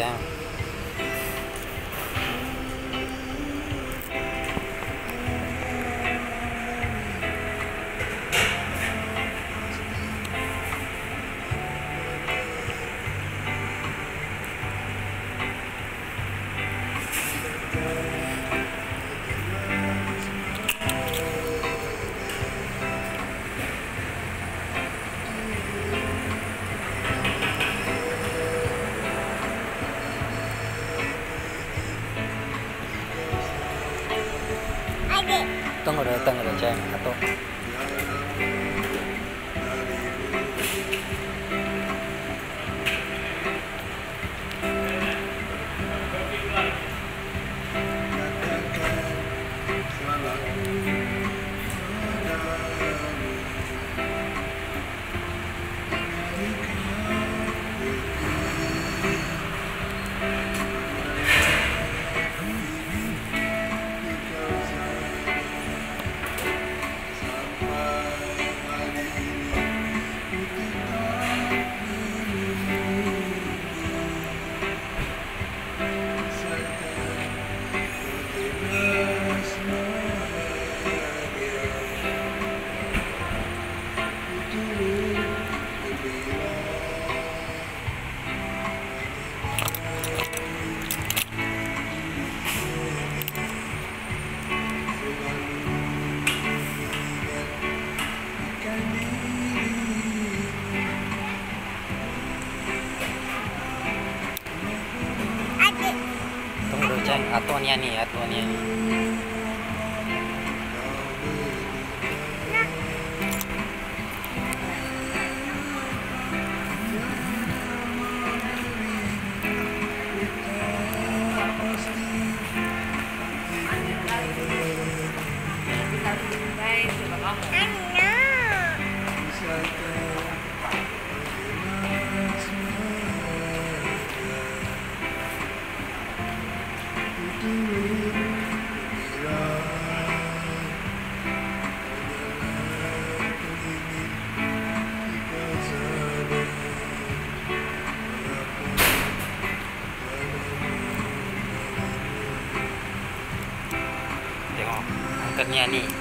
Ceng 好的，好的，再见，拜拜。Ceng atuannya nih atuannya nih tengok angkatnya nih